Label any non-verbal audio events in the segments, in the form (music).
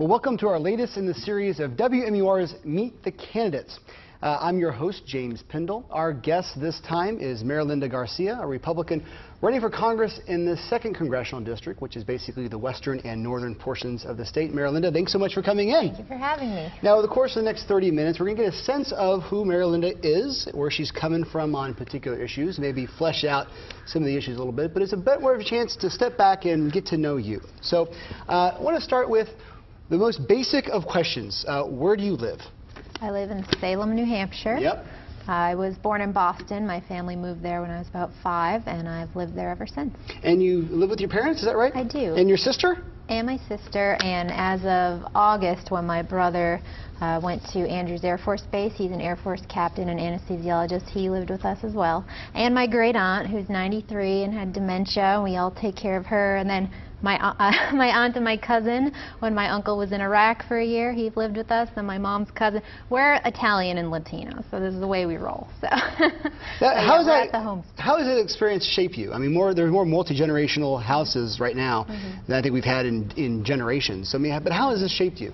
Well, welcome to our latest in the series of WMUR's Meet the Candidates. Uh, I'm your host, James Pindell. Our guest this time is Marilinda Garcia, a Republican running for Congress in the 2nd Congressional District, which is basically the western and northern portions of the state. Marilinda, thanks so much for coming in. Thank you for having me. Now, over the course of the next 30 minutes, we're going to get a sense of who Marilinda is, where she's coming from on particular issues, maybe flesh out some of the issues a little bit, but it's a bit more of a chance to step back and get to know you. So uh, I want to start with the most basic of questions. Uh, where do you live? I live in Salem, New Hampshire. Yep. I was born in Boston. My family moved there when I was about five, and I've lived there ever since. And you live with your parents, is that right? I do. And your sister? And my sister, and as of August, when my brother uh, went to Andrews Air Force Base, he's an Air Force captain and anesthesiologist, he lived with us as well. And my great aunt, who's 93 and had dementia, we all take care of her. And then my, uh, (laughs) my aunt and my cousin, when my uncle was in Iraq for a year, he lived with us, and my mom's cousin. We're Italian and Latino, so this is the way we roll. So, (laughs) That, so how, yeah, has that, at the home. how has that experience shape you? I mean, more there's more multi-generational houses right now Mm-hmm. than I think we've had in, in generations. So, I mean, but how has this shaped you?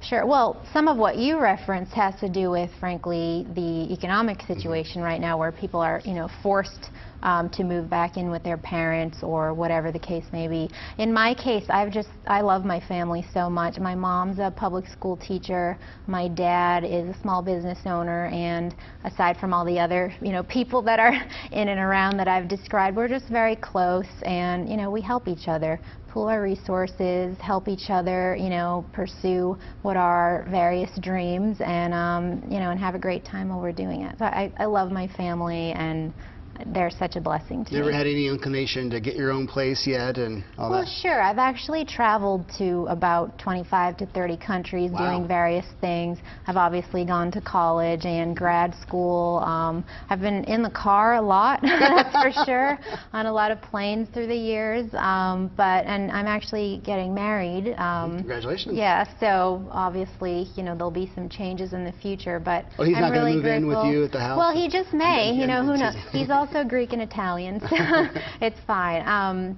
Sure. Well, some of what you referenced has to do with, frankly, the economic situation right now where people are, you know, forced um, to move back in with their parents or whatever the case may be. In my case, I've just, I love my family so much. My mom's a public school teacher. My dad is a small business owner. And aside from all the other, you know, people that are (laughs) in and around that I've described, we're just very close and, you know, we help each other pool our resources, help each other, you know, pursue what are our various dreams, and um, you know, and have a great time while we're doing it. So I, I love my family, and they're such a blessing to You ever me. had any inclination to get your own place yet and all well, that? sure. I've actually traveled to about 25 to 30 countries Wow. doing various things. I've obviously gone to college and grad school. Um, I've been in the car a lot, (laughs) that's for (laughs) sure, on a lot of planes through the years. Um, but and I'm actually getting married. Um, Congratulations. yeah, so obviously, you know, there'll be some changes in the future, but Oh, he's I'm not really move in with grateful. you at the house? Well, he just may. You know, who knows? (laughs) He's also Greek and Italian, so (laughs) it's fine. Um,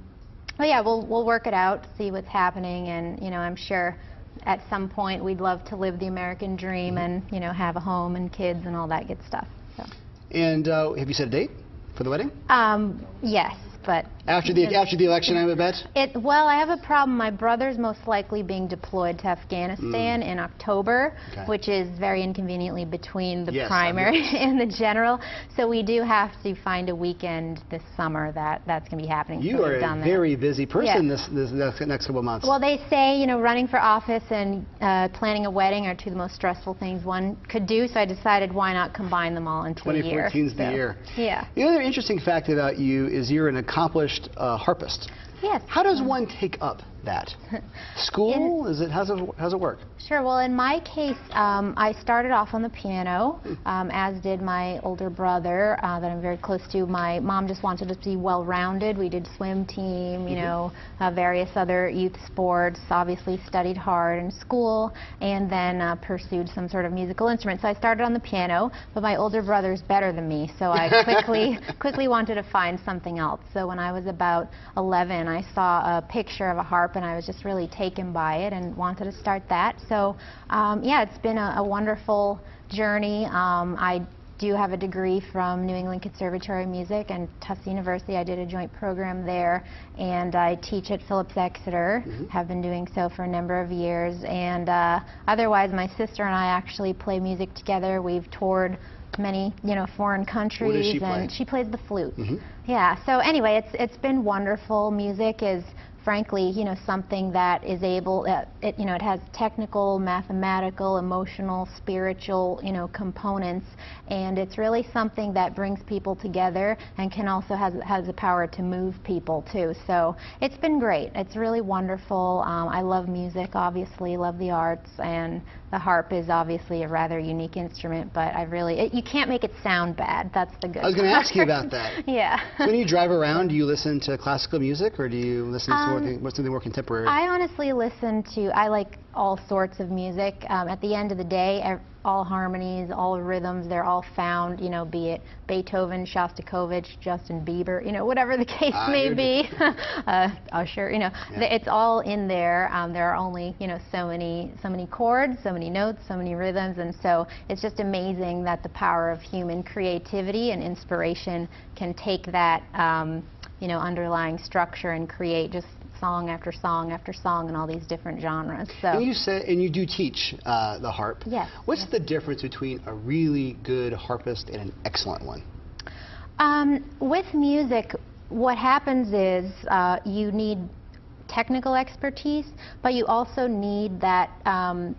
well, yeah, we'll we'll work it out, see what's happening, and you know, I'm sure at some point we'd love to live the American dream Mm-hmm. and you know have a home and kids and all that good stuff. So, And uh, have you set a date for the wedding? um, yes, but After the after the election, I would bet. It, well, I have a problem. My brother's most likely being deployed to Afghanistan in October, Mm. Okay. which is very inconveniently between the Yes, primary (laughs) and the general. So we do have to find a weekend this summer that that's going to be happening. You so are a done that. very busy person Yeah. this, this next, couple months. Well, they say, you know, running for office and uh, planning a wedding are two of the most stressful things one could do, so I decided why not combine them all into a year. 2014 is the So, year. Yeah. The other interesting fact about you is you're an accomplished uh, harpist. Yes. How does one take up that? (laughs) School? Is it how's it how's it work? Sure. Well, in my case, um, I started off on the piano, um, as did my older brother uh, that I'm very close to. My mom just wanted us to be well-rounded. We did swim team, you know, uh, various other youth sports. Obviously, studied hard in school, and then uh, pursued some sort of musical instrument. So I started on the piano, but my older brother's better than me, so I (laughs) quickly quickly wanted to find something else. So when I was about 11, I saw a picture of a harp, and I was just really taken by it and wanted to start that. So um, yeah, it's been a, a wonderful journey. Um, I do have a degree from New England Conservatory of Music and Tufts University. I did a joint program there, and I teach at Phillips Exeter. Have been doing so for a number of years, and uh, otherwise, my sister and I actually play music together. We've toured many, you know, foreign countries, she play? and she plays the flute. Mhm. Yeah. So anyway, it's it's been wonderful. Music is frankly, you know, something that is able, uh, it, you know, it has technical, mathematical, emotional, spiritual, you know, components, and it's really something that brings people together and can also has has the power to move people too. So it's been great. It's really wonderful. Um, I love music, obviously, love the arts, and the harp is obviously a rather unique instrument. But I really, it, you can't make it sound bad. That's the good. I was gonna ask you about that. (laughs) yeah. when you drive around, do you listen to classical music or do you listen to Um, thing- something more contemporary? I honestly listen to, I like all sorts of music. Um, at the end of the day, all harmonies, all rhythms, they're all found, you know, be it Beethoven, Shostakovich, Justin Bieber, you know, whatever the (laughs) case Ah, may be, (laughs) (laughs) uh, Usher, you know, Yeah. it's all in there. Um, there are only, you know, so many, so many chords, so many notes, so many rhythms, and so it's just amazing that the power of human creativity and inspiration can take that, um, you know, underlying structure and create just song after song after song in all these different genres. So. And you said, and you do teach uh, the harp. Yes, What's yes. the difference between a really good harpist and an excellent one? Um, with music, what happens is uh, you need technical expertise, but you also need that um,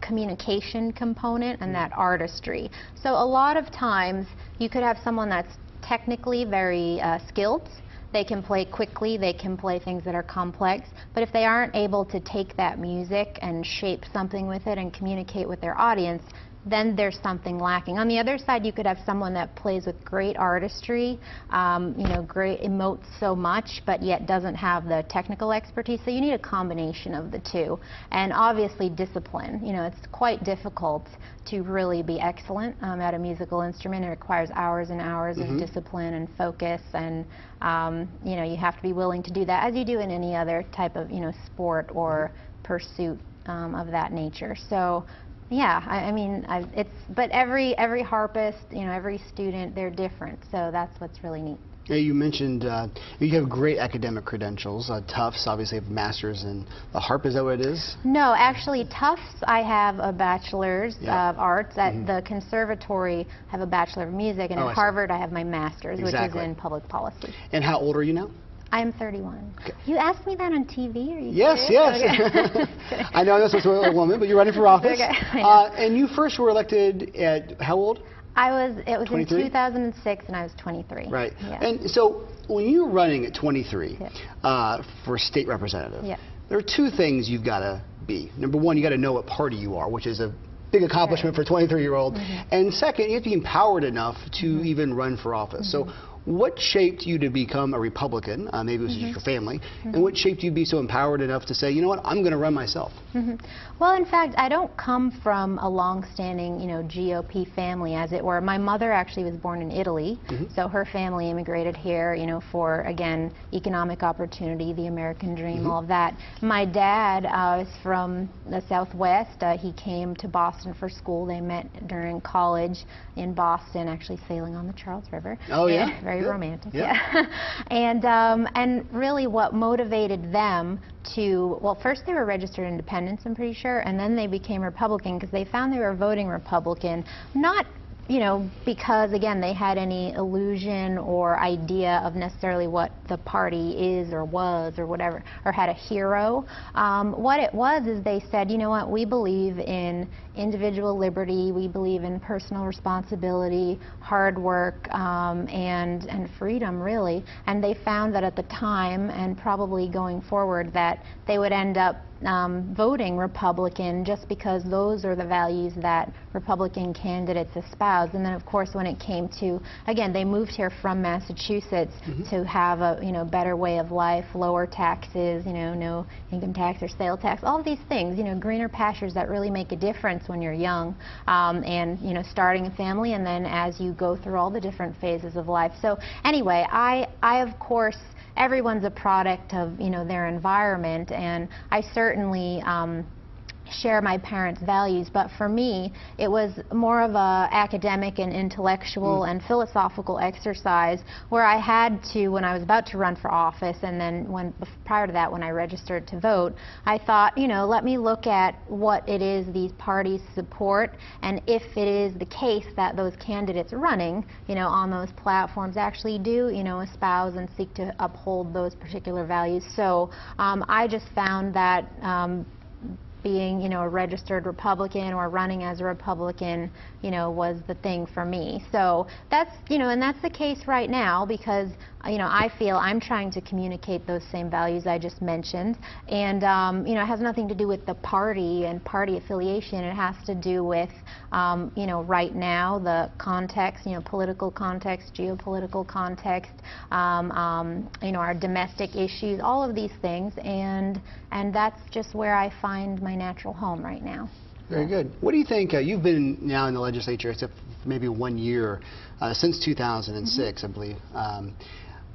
communication component and that artistry. So a lot of times you could have someone that's technically very uh, skilled. They can play quickly, they can play things that are complex, but if they aren't able to take that music and shape something with it and communicate with their audience, then there's something lacking. On the other side, you could have someone that plays with great artistry, um, you know, great emotes so much, but yet doesn't have the technical expertise. So you need a combination of the two, and obviously discipline. You know, it's quite difficult to really be excellent um, at a musical instrument. It requires hours and hours Mhm. of discipline and focus, and um, you know, you have to be willing to do that as you do in any other type of you know sport or pursuit um, of that nature. So. Yeah, I, I mean, i it's but every every harpist, you know, every student, they're different. So that's what's really neat. Yeah, you mentioned uh, you have great academic credentials. Uh, Tufts obviously have masters in the harp. Is that what it is? No, actually, Tufts, I have a bachelor's Yeah. of arts. At Mhm. the conservatory, I have a bachelor of music, and Oh, I at see. Harvard, I have my master's, Exactly. which is in public policy. And how old are you now? I am 31. Okay. You asked me that on TV? Are you Yes, serious? yes. Okay. (laughs) (laughs) I know I'm supposed to be a woman, but you're running for office. Okay, (laughs) Uh, and you first were elected at how old? I was. It was 23? in 2006, and I was 23. Right. Yeah. And so when you're running at 23 Yeah. uh, for state representative, Yeah. there are two things you've got to be. Number one, you got to know what party you are, which is a big accomplishment for a 23 year old. Mm-hmm. And second, you have to be empowered enough to even run for office. So Mm-hmm. What shaped you to become a Republican? Uh, maybe it was Mm-hmm. just your family. And what shaped you to be so empowered enough to say, you know what, I'm going to run myself? Mhm. Well, in fact, I don't come from a long-standing, you know, GOP family, as it were. My mother actually was born in Italy, so her family immigrated here, you know, for again economic opportunity, the American dream, all of that. My dad uh, is from the Southwest. Uh, he came to Boston for school. They met during college in Boston, actually sailing on the Charles River. Oh, yeah? (laughs) very Good. romantic. Yeah. yeah. (laughs) and um, and really, what motivated them to well, first they were registered independents, I'm pretty sure, and then they became Republican because they found they were voting Republican, not you know because again they had any illusion or idea of necessarily what the party is or was or whatever or had a hero. Um, what it was is they said, you know what, we believe in individual liberty, we believe in personal responsibility, hard work, um, and and freedom really. And they found that at the time and probably going forward that they would end up um, voting Republican just because those are the values that Republican candidates espouse. And then, of course, when it came to, again, they moved here from Massachusetts to have a you know better way of life, lower taxes, you know, no income tax or sale tax, all of these things, you know, greener pastures that really make a difference when you're young, um, and you know, starting a family, and then as you go through all the different phases of life. So anyway, I, I of course everyone's a product of you know their environment, and I certainly. Um, share my parents' values, but for me, it was more of a academic and intellectual and philosophical exercise where I had to, when I was about to run for office, and then when prior to that, when I registered to vote, I thought, you know, let me look at what it is these parties support, and if it is the case that those candidates running, you know, on those platforms actually do, you know, espouse and seek to uphold those particular values. So um, I just found that. Um, being, you know, a registered Republican or running as a Republican, you know, was the thing for me. So that's, you know, and that's the case right now because you know, I feel I'm trying to communicate those same values I just mentioned. And, um, you know, it has nothing to do with the party and party affiliation. It has to do with, um, you know, right now, the context, you know, political context, geopolitical context, um, um, you know, our domestic issues, all of these things. And, and that's just where I find my natural home right now. Very good. What do you think? Uh, you've been now in the legislature, except maybe one year, uh, since 2006, I believe. Um,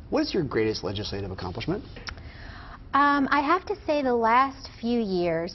what is your greatest legislative accomplishment? Um, I have to say the last few years,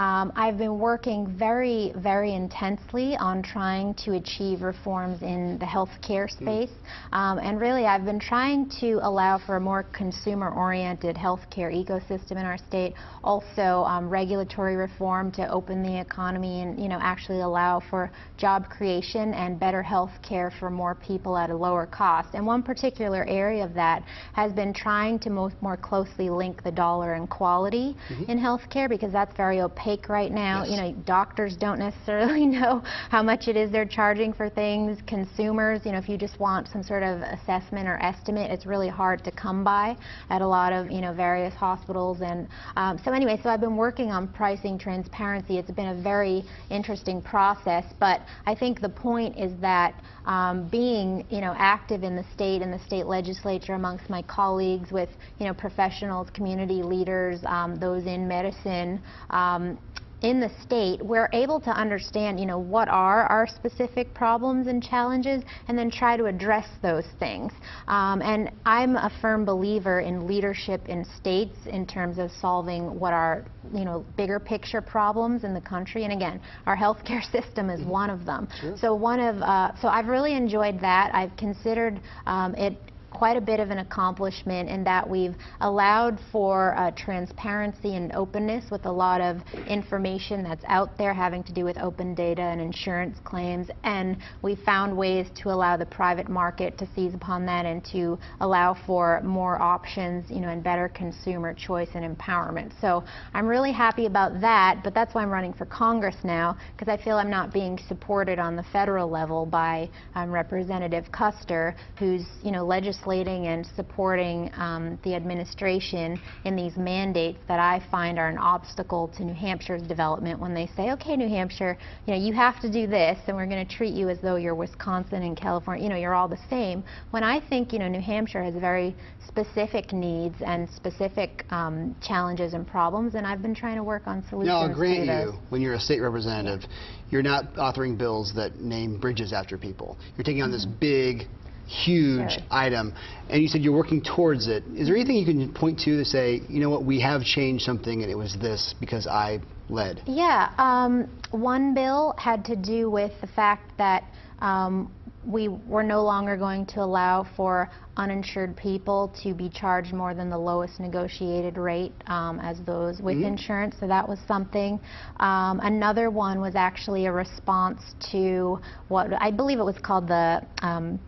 um, I've been working very, very intensely on trying to achieve reforms in the healthcare space. Mm. Um, and really, I've been trying to allow for a more consumer-oriented healthcare ecosystem in our state. Also, um, regulatory reform to open the economy and, you know, actually allow for job creation and better health care for more people at a lower cost. And one particular area of that has been trying to most, more closely link the dollar and quality mm -hmm. in healthcare because that's very opaque opaque right now. Yes. You know, doctors don't necessarily (laughs) know how much it is they're charging for things. Consumers, you know, if you just want some sort of assessment or estimate, it's really hard to come by at a lot of, you know, various hospitals. And um, so anyway, so I've been working on pricing transparency. It's been a very interesting process, but I think the point is that um, being, you know, active in the state and the state legislature amongst my colleagues with, you know, professionals, community leaders, um, those in medicine, um, in the state, we're able to understand, you know, what are our specific problems and challenges, and then try to address those things. Um, and I'm a firm believer in leadership in states in terms of solving what are, you know, bigger picture problems in the country. And again, our healthcare (laughs) system is mm-hmm. one of them. Sure. So one of, uh, so I've really enjoyed that. I've considered um, it quite a bit of an accomplishment in that we've allowed for uh, transparency and openness with a lot of information that's out there having to do with open data and insurance claims. And we found ways to allow the private market to seize upon that and to allow for more options you know and better consumer choice and empowerment. So I'm really happy about that but that's why I'm running for Congress now because I feel I'm not being supported on the federal level by um, Representative Kuster who's you know legislating legislating and supporting um, the administration in these mandates that I find are an obstacle to New Hampshire's development when they say, okay, New Hampshire, you know, you have to do this and we're going to treat you as though you're Wisconsin and California, you know, you're all the same. When I think, you know, New Hampshire has very specific needs and specific um, challenges and problems, and I've been trying to work on solutions Now, I'll grant you, when you're a state representative, you're not authoring bills that name bridges after people. You're taking on mm -hmm. this mm-hmm. big huge sure. item, and you said you're working towards it. Is there anything you can point to to say, you know what, we have changed something and it was this because I led? Yeah, um, one bill had to do with the fact that um, we were no longer going to allow for uninsured people to be charged more than the lowest negotiated rate um, as those with mm -hmm. insurance. So that was something. Um, another one was actually a response to what I believe it was called the um,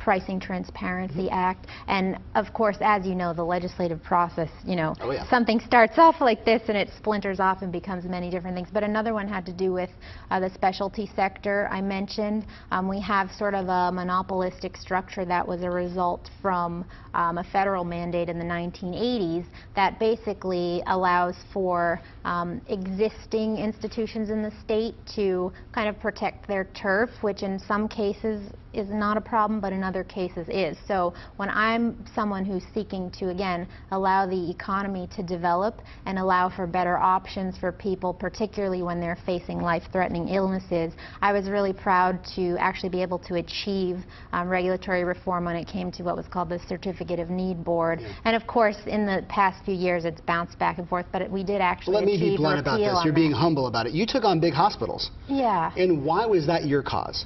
Pricing Transparency mm -hmm. Act. And of course, as you know, the legislative process, you know, oh, yeah. something starts off like this and it splinters off and becomes many different things. But another one had to do with uh, the specialty sector I mentioned. Um, we have sort of a monopolistic structure that was a result from um, a federal mandate in the 1980s that basically allows for um, existing institutions in the state to kind of protect their turf, which in some cases is not a problem, but in other cases is. So when I'm someone who's seeking to, again, allow the economy to develop and allow for better options for people, particularly when they're facing life-threatening illnesses, I was really proud to actually be able to achieve um, regulatory reform when it came to what was called the Certificate of Need Board. Yeah. And of course, in the past few years, it's bounced back and forth, but it, we did actually well, Let me be blunt about this. You're being humble about it. You took on big hospitals. Yeah. And why was that your cause?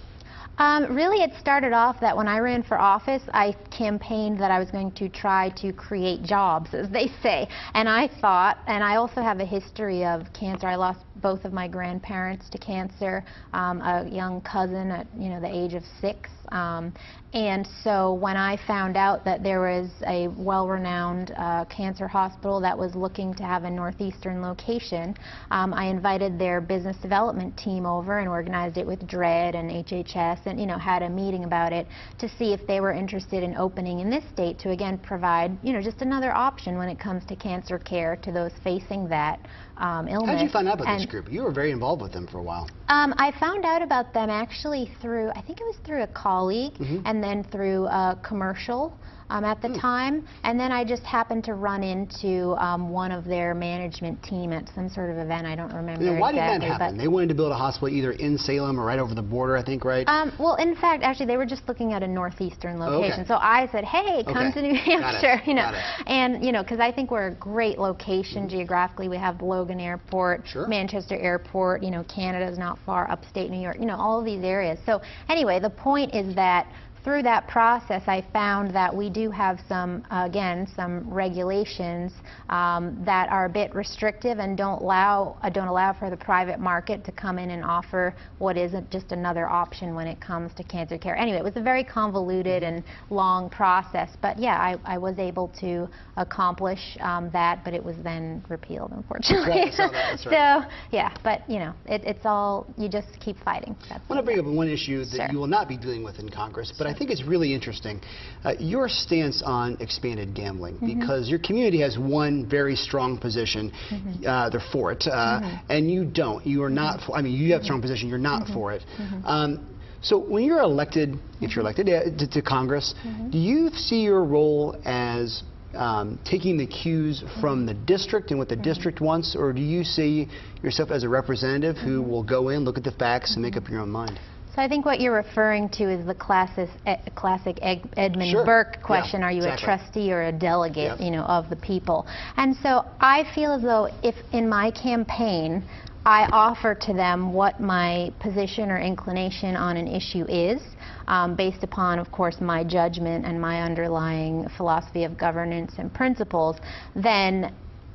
Um, really, it started off that when I ran for office, I campaigned that I was going to try to create jobs, as they say. And I thought, and I also have a history of cancer. I lost both of my grandparents to cancer, um, a young cousin at you know the age of six. Um, and so when I found out that there was a well-renowned uh, cancer hospital that was looking to have a northeastern location, um, I invited their business development team over and organized it with DRED and HHS and you know had a meeting about it to see if they were interested in opening in this state to again provide you know just another option when it comes to cancer care to those facing that um, illness. How did you find out about And, this group? You were very involved with them for a while. Um, I found out about them actually through I think it was through a colleague Mhm. and then through a commercial. Um, at the Hmm. time, and then I just happened to run into um, one of their management team at some sort of event. I don't remember And why did exactly, that happen? but They wanted to build a hospital either in Salem or right over the border, I think, right? Um, well, in fact, actually, they were just looking at a northeastern Oh, okay. location. So I said, "Hey, come Okay. to New. Hampshire," (laughs) you know, Got it. And you know, because I think we're a great location geographically. We have Logan Airport, Sure. Manchester Airport. You know, Canada's not far, upstate New York. You know, all of these areas. So anyway, the point is that. Through that process, I found that we do have some, again, some regulations um, that are a bit restrictive and don't allow uh, don't allow for the private market to come in and offer what is just another option when it comes to cancer care. Anyway, it was a very convoluted and long process, but yeah, I, I was able to accomplish um, that, but it was then repealed, unfortunately. that, (laughs) right. so yeah, but you know, it, it's all you just keep fighting. That's I want to bring up one issue that Sure. you will not be dealing with in Congress, but I think it's really interesting. Uh, your stance on expanded gambling, Mm-hmm. because your community has one very strong position, Mm-hmm. uh, they're for it, uh, and you don't. You are not for, I mean, you have a strong position, you're not Mm-hmm. for it. Um, so when you're elected, if you're elected uh, to, to Congress, Mm-hmm. do you see your role as um, taking the cues Mm-hmm. from the district and what the district wants, or do you see yourself as a representative who Mm-hmm. will go in, look at the facts, and make up your own mind? So I think what you're referring to is the classic, eh, classic Ed- Edmund Sure. Burke Yeah, question: Are you exactly. a trustee or a delegate, Yeah. you know, of the people? And so I feel as though if in my campaign I offer to them what my position or inclination on an issue is, um, based upon, of course, my judgment and my underlying philosophy of governance and principles, then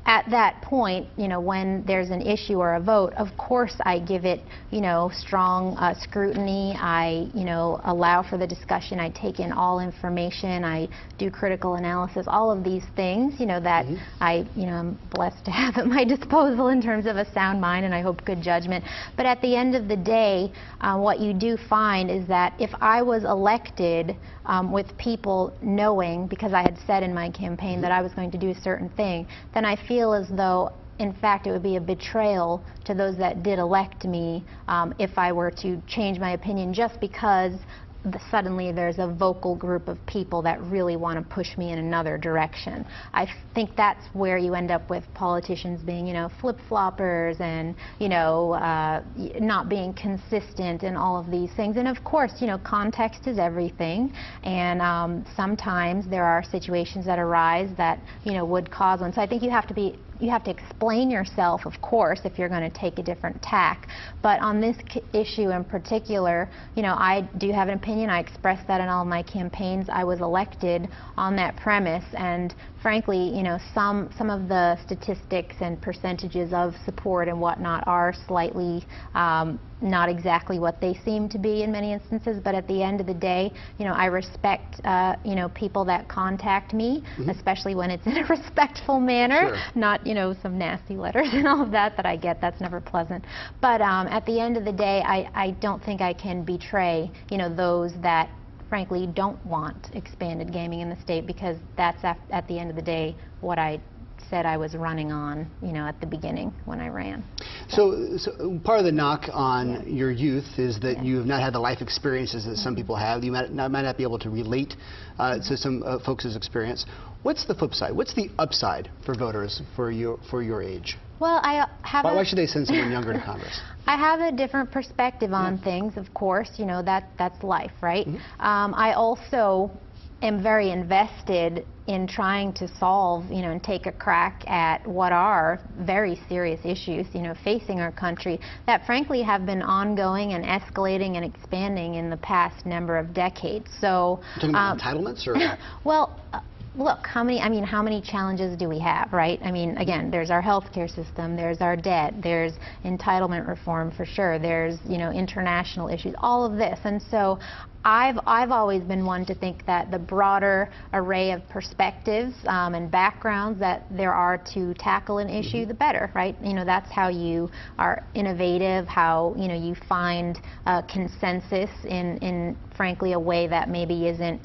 at that point, you know, when there's an issue or a vote, of course I give it, you know, strong uh, scrutiny. I, you know, allow for the discussion. I take in all information. I do critical analysis. All of these things, you know, that I, you know, I'm blessed to have at my (laughs) disposal in terms of a sound mind and I hope good judgment. But at the end of the day, uh, what you do find is that if I was elected um, with people knowing, because I had said in my campaign that I was going to do a certain thing, then I feel as though, in fact, it would be a betrayal to those that did elect me um, if I were to change my opinion just because the, suddenly there's a vocal group of people that really want to push me in another direction. I think that's where you end up with politicians being, you know, flip-floppers and, you know, uh, not being consistent and all of these things. And of course, you know, context is everything. And um, sometimes there are situations that arise that, you know, would cause one. So I think you have to be you have to explain yourself, of course, if you're going to take a different tack. But on this c- issue in particular, you know, I do have an opinion. I expressed that in all my campaigns. I was elected on that premise, and frankly, you know, some some of the statistics and percentages of support and whatnot are slightly um, not exactly what they seem to be in many instances. But at the end of the day, you know, I respect uh, you know people that contact me, especially when it's in a (laughs) respectful manner, Sure. not you know some nasty letters (laughs) and all of that that I get. That's never pleasant. But um, at the end of the day, I, I don't think I can betray you know those that frankly don't want expanded gaming in the state because that's at, at the end of the day what I said I was running on, you know, at the beginning when I ran. So, so part of the knock on Yeah. your youth is that Yeah. you have not had the life experiences that some people have. You might not, might not be able to relate uh, to some uh, folks' experience. What's the flip side? What's the upside for voters for your for your age? Well, I have Why, a- why should they send someone younger to (laughs) Congress? I have a different perspective on things, of course. You know that that's life, right? Um, I also am very invested in trying to solve, you know, and take a crack at what are very serious issues, you know, facing our country that frankly have been ongoing and escalating and expanding in the past number of decades. So, You're talking about um, entitlements or? (laughs) well, uh, look, how many, I mean, how many challenges do we have, right? I mean, again, there's our healthcare system, there's our debt, there's entitlement reform for sure, there's, you know, international issues, all of this. And so I've, I've always been one to think that the broader array of perspectives um, and backgrounds that there are to tackle an issue, the better, right? You know, that's how you are innovative, how, you know, you find uh, consensus in, in, frankly, a way that maybe isn't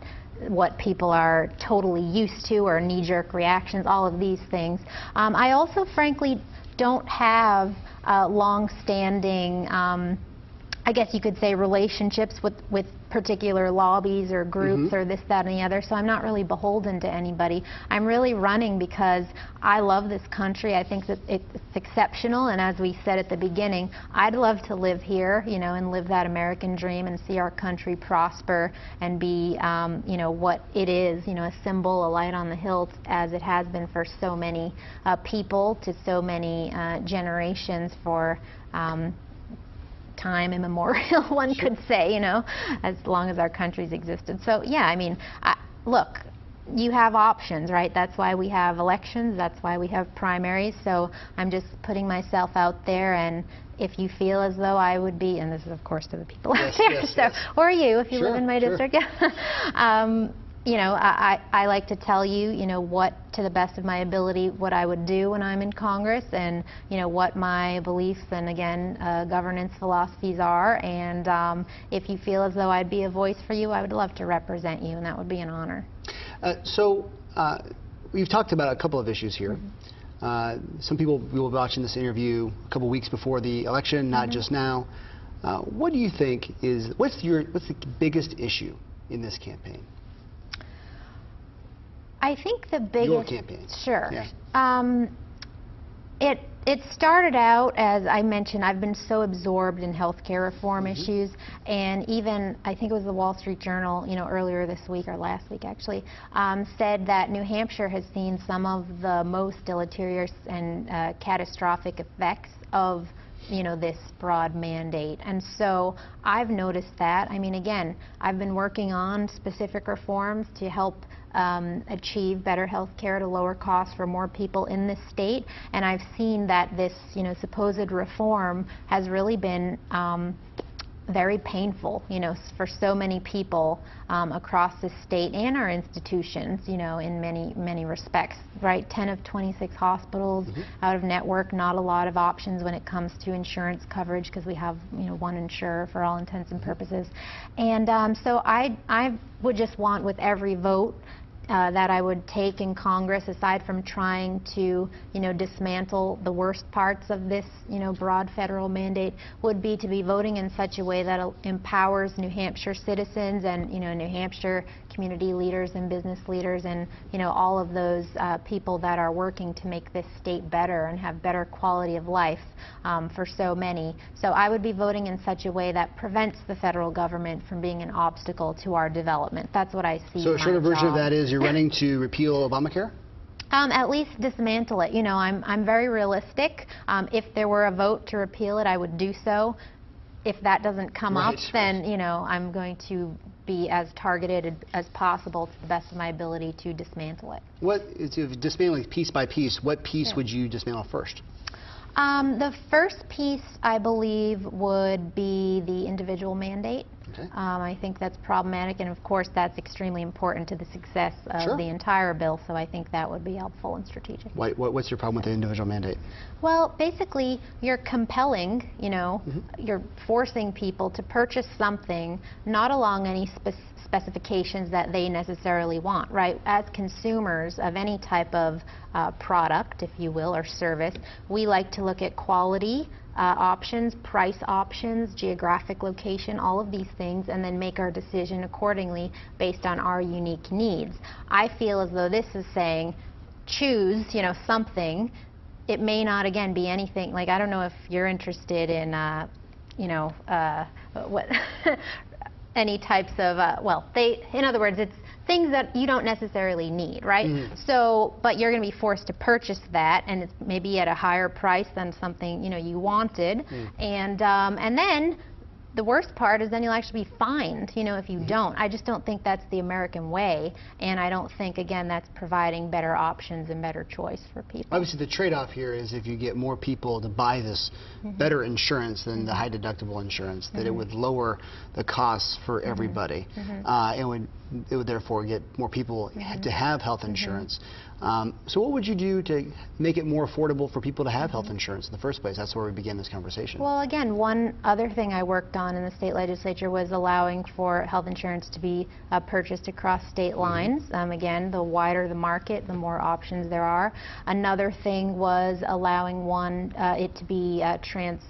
what people are totally used to or knee-jerk reactions, all of these things. Um, I also, frankly, don't have uh, long-standing um, I guess you could say relationships with, with particular lobbies or groups Mm-hmm. or this, that, and the other. So I'm not really beholden to anybody. I'm really running because I love this country. I think that it's exceptional. And as we said at the beginning, I'd love to live here, you know, and live that American dream and see our country prosper and be, um, you know, what it is, you know, a symbol, a light on the hill, as it has been for so many uh, people to so many uh, generations for. Um, time immemorial, (laughs) one could say, you know, as long as our country's existed. So, yeah, I mean, I, look, you have options, right? That's why we have elections, that's why we have primaries. So, I'm just putting myself out there and if you feel as though I would be, and this is of course to the people Yes, out there, yes, so, yes. or you if you Sure, live in my sure. district, (laughs) um, you know, I, I I like to tell you, you know, what, to the best of my ability, what I would do when I'm in Congress and, you know, what my beliefs and, again, uh, governance philosophies are. And um, if you feel as though I'd be a voice for you, I would love to represent you, and that would be an honor. Uh, so, uh, we've talked about a couple of issues here. Mm-hmm. Uh, some people will be watching this interview a couple weeks before the election, not Mm-hmm. just now. Uh, what do you think is what's your what's the biggest issue in this campaign? I think the biggest Your campaign. Sure. Yeah. Um, it it started out as I mentioned. I've been so absorbed in healthcare reform Mm-hmm. issues, and even I think it was the Wall Street Journal, you know, earlier this week or last week actually, um, said that New Hampshire has seen some of the most deleterious and uh, catastrophic effects of you know, this broad mandate. And so I've noticed that. I mean, again, I've been working on specific reforms to help um, achieve better health care at a lower cost for more people in this state. And I've seen that this, you know, supposed reform has really been um, very painful, you know, for so many people um, across the state and our institutions, you know, in many, many respects, right? 10 of 26 hospitals out of network, not a lot of options when it comes to insurance coverage because we have, you know, one insurer for all intents and purposes. And um, so I, I would just want with every vote uh, that I would take in Congress, aside from trying to, you know, dismantle the worst parts of this, you know, broad federal mandate, would be to be voting in such a way that empowers New Hampshire citizens and, you know, New Hampshire community leaders and business leaders and, you know, all of those uh, people that are working to make this state better and have better quality of life um, for so many. So I would be voting in such a way that prevents the federal government from being an obstacle to our development. That's what I see. So, shorter version of that is you're running to repeal Obamacare. Um, at least dismantle it. You know, I'm, I'm very realistic. Um, if there were a vote to repeal it, I would do so. If that doesn't come Right, up, then, you know, I'm going to be as targeted as possible to the best of my ability to dismantle it. What if dismantling piece by piece? What piece Yeah. would you dismantle first? Um, the first piece, I believe, would be the individual mandate. Okay. Um, I think that's problematic, and of course, that's extremely important to the success of Sure. the entire bill, so I think that would be helpful and strategic. Why, what, what's your problem with the individual mandate? Well, basically, you're compelling, you know, Mm-hmm. you're forcing people to purchase something not along any spec- specifications that they necessarily want, right? As consumers of any type of uh, product, if you will, or service, we like to look at quality. Uh, options, price options, geographic location, all of these things, and then make our decision accordingly based on our unique needs. I feel as though this is saying, choose, you know, something it may not again be anything like I don't know if you're interested in uh, you know uh, what (laughs) any types of uh, well they in other words it's things that you don't necessarily need right? So but you're going to be forced to purchase that and it's maybe at a higher price than something you know you wanted. And um, and then the worst part is then you'll actually be fined, you know, if you don't. I just don't think that's the American way, and I don't think, again, that's providing better options and better choice for people. Obviously, the trade-off here is if you get more people to buy this Mm-hmm. better insurance than the high deductible insurance, that it would lower the costs for Mm-hmm. everybody. Uh, it would it would therefore get more people Mm-hmm. to have health insurance. Um, so, what would you do to make it more affordable for people to have health insurance in the first place? That's where we begin this conversation. Mm-hmm. Well, again, one other thing I worked on in the state legislature was allowing for health insurance to be uh, purchased across state lines. Um, again, the wider the market, the more options there are. Another thing was allowing one uh, it to be uh, trans.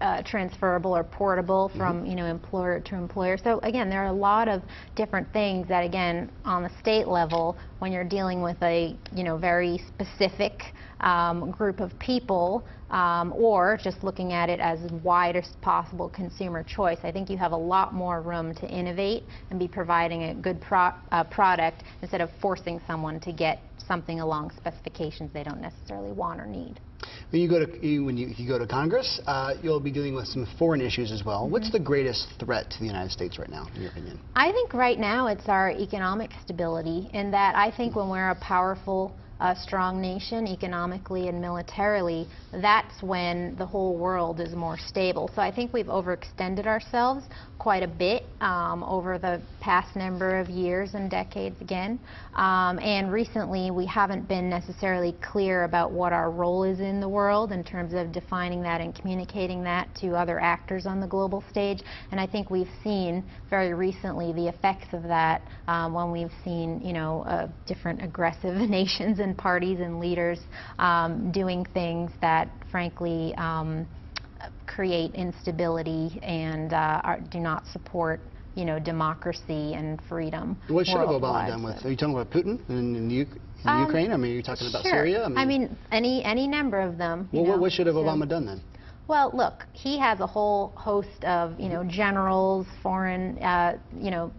Uh, transferable or portable from you know employer to employer. So again, there are a lot of different things that again on the state level, when you're dealing with a you know very specific um, group of people, um, or just looking at it as wide as possible consumer choice, I think you have a lot more room to innovate and be providing a good pro- uh, product instead of forcing someone to get something along specifications they don't necessarily want or need. When you go to you, when you, if you go to Congress, uh, you'll be dealing with some foreign issues as well. Mm-hmm. What's the greatest threat to the United States right now, in your opinion? I think right now it's our economic stability, in that I think when we're a powerful, uh, strong nation economically and militarily, that's when the whole world is more stable. So I think we've overextended ourselves quite a bit um, over the past number of years and decades again. Um, and recently we haven't been necessarily clear about what our role is in the world in terms of defining that and communicating that to other actors on the global stage. And I think we've seen very recently the effects of that um, when we've seen, you know, uh, different aggressive (laughs) nations and parties and leaders um, doing things that, frankly, um, create instability and uh, are, do not support, you know, democracy and freedom. What should have Obama done with? Are you talking about Putin in, in, U- in Um, Ukraine? I mean, are you talking about Sure. Syria? I mean, any any number of them. well, what, what should have Obama done then? Well, look, he has a whole host of, you know, generals, foreign, uh, you know,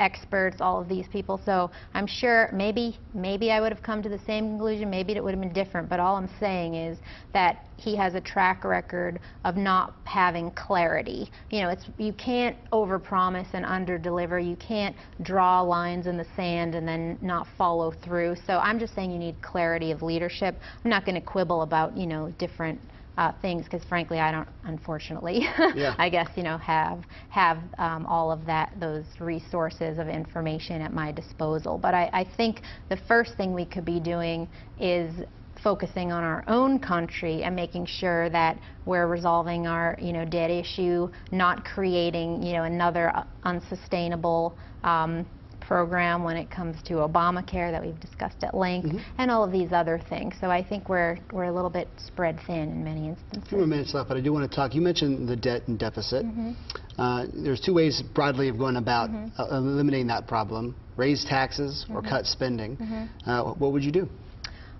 experts, all of these people. So I'm sure maybe, maybe I would have come to the same conclusion. Maybe it would have been different. But all I'm saying is that he has a track record of not having clarity. You know, it's you can't overpromise and underdeliver. You can't draw lines in the sand and then not follow through. So I'm just saying you need clarity of leadership. I'm not going to quibble about, you know, different uh, things because frankly I don't unfortunately (laughs) Yeah. I guess you know have have um, all of that those resources of information at my disposal but I, I think the first thing we could be doing is focusing on our own country and making sure that we're resolving our you know debt issue not creating you know another uh, unsustainable um, program when it comes to Obamacare that we've discussed at length and all of these other things. So I think we're we're a little bit spread thin in many instances. few minutes left, but I do want to talk. You mentioned the debt and deficit. Mm-hmm. Uh, there's two ways broadly of going about uh, eliminating that problem: raise taxes or Mm-hmm. cut spending. Uh, what would you do?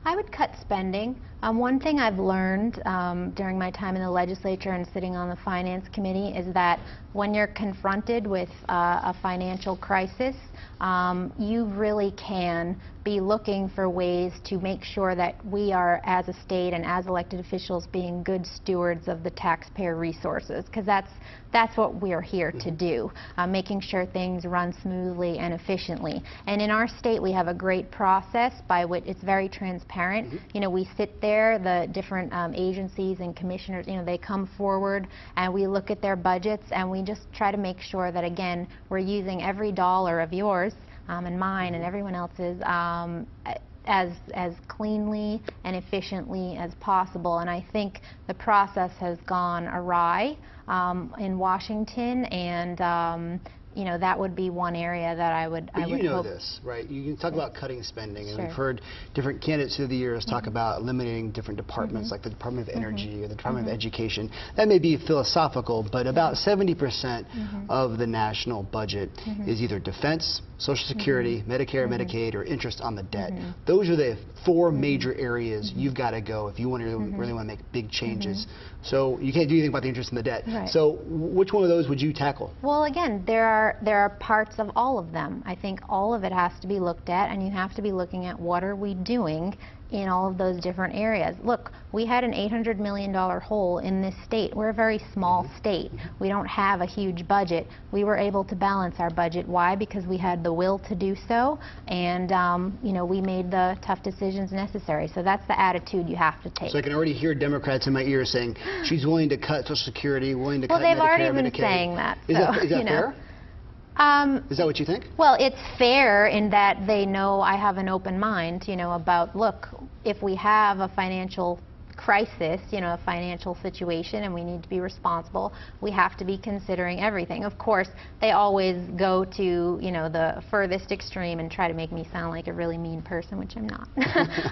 I would cut spending. Um, one thing I've learned um, during my time in the legislature and sitting on the finance committee is that when you're confronted with uh, a financial crisis, um, you really can be looking for ways to make sure that we are, as a state and as elected officials, being good stewards of the taxpayer resources, because that's that's what we're here to do, uh, making sure things run smoothly and efficiently. And in our state, we have a great process by which it's very transparent. You know, we sit there, the different um, agencies and commissioners, you know, they come forward and we look at their budgets and we just try to make sure that, again, we're using every dollar of yours um, and mine and everyone else's um, as as cleanly and efficiently as possible. And I think the process has gone awry um, in Washington, and um, you know that would be one area that I would I But would you know this, right? You can talk about cutting spending, and Sure. Mm-hmm. we've heard different candidates through the years talk about eliminating different departments, like the Department of Energy or the Department Mm-hmm. of Education. That may be philosophical, but about 70% Mm-hmm. of the national budget is either defense, Social Security, Mm-hmm. Medicare, Medicaid, or interest on the debt. Those are the four Mm-hmm. major areas you've got to go if you want to really want to make big changes. So you can't do anything about the interest in the debt. Mm-hmm. Right. So which one of those would you tackle? Well, again, there are there are parts of all of them. I think all of it has to be looked at, and you have to be looking at what are we doing in all of those different areas. Look, we had an $800 million hole in this state. We're a very small state. We don't have a huge budget. We were able to balance our budget. Why? Because we had the will to do so, and um, you know we made the tough decisions necessary. So that's the attitude you have to take. So I can already hear Democrats in my ear saying (gasps) she's willing to cut Social Security, willing to cut." Medicare, well, they've already been Medicaid. saying that. Is so, that, is that you know. Um, Is that what you think? Well, it's fair in that they know I have an open mind, you know, about, look, if we have a financial crisis, you know, a financial situation and we need to be responsible, we have to be considering everything. Of course, they always go to, you know, the furthest extreme and try to make me sound like a really mean person, which I'm not. (laughs)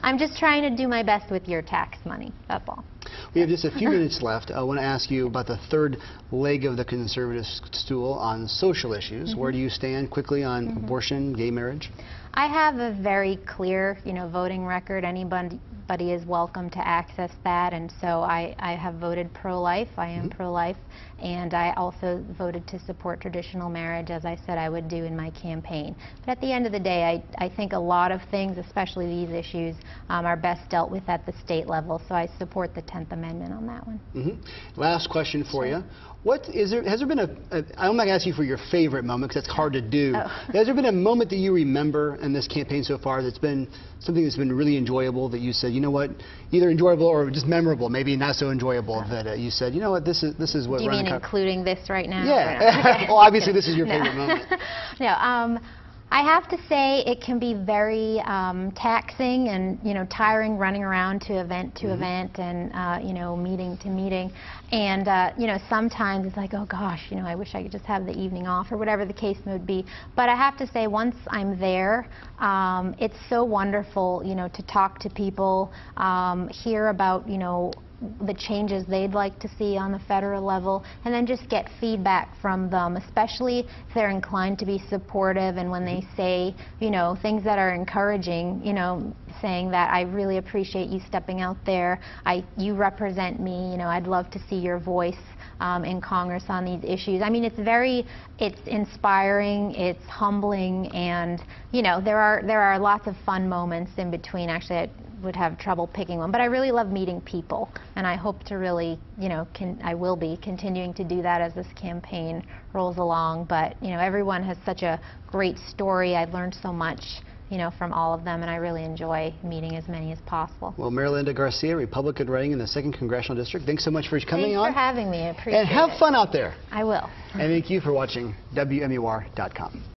I'm just trying to do my best with your tax money, that's all. We have just a few minutes left. I want to ask you about the third leg of the conservative stool on social issues. Mm-hmm. Where do you stand quickly on abortion, gay marriage? I have a very clear, you know, voting record. Anybody anybody is welcome to access that, and so I, I have voted pro-life. I am pro-life, and I also voted to support traditional marriage, as I said I would do in my campaign. But at the end of the day, I, I think a lot of things, especially these issues, um, are best dealt with at the state level. So I support the 10th Amendment on that one. hmm Last question for you. What is there? Has there been a? a I'm not going to ask you for your favorite moment because that's hard to do. Oh. (laughs) Has there been a moment that you remember in this campaign so far that's been something that's been really enjoyable that you said, you know what, either enjoyable or just memorable, maybe not so enjoyable that uh, you said, you know what, this is this is what Do you mean including this right now? Yeah. (laughs) Okay. Well, obviously this is your No. favorite moment. (laughs) no, um, I have to say it can be very um, taxing and you know tiring running around to event to event and uh, you know meeting to meeting, and uh, you know sometimes it's like oh gosh you know I wish I could just have the evening off or whatever the case may be. But I have to say once I'm there, um, it's so wonderful you know to talk to people, um, hear about you know the changes they'd like to see on the federal level, and then just get feedback from them, especially if they're inclined to be supportive and when they say, you know, things that are encouraging, you know, saying that I really appreciate you stepping out there, I, you represent me, you know, I'd love to see your voice um, in Congress on these issues. I mean, it's very, it's inspiring, it's humbling, and you know, there are there are lots of fun moments in between. Actually, I would have trouble picking one, but I really love meeting people, and I hope to really, you know, can, I will be continuing to do that as this campaign rolls along. But you know, everyone has such a great story. I've learned so much. You know, from all of them, and I really enjoy meeting as many as possible. Well, Marilinda Garcia, Republican running in the second congressional district. Thanks so much for coming on. Thanks for having me. I appreciate and have it. fun out there. I will. And thank you for watching WMUR.com.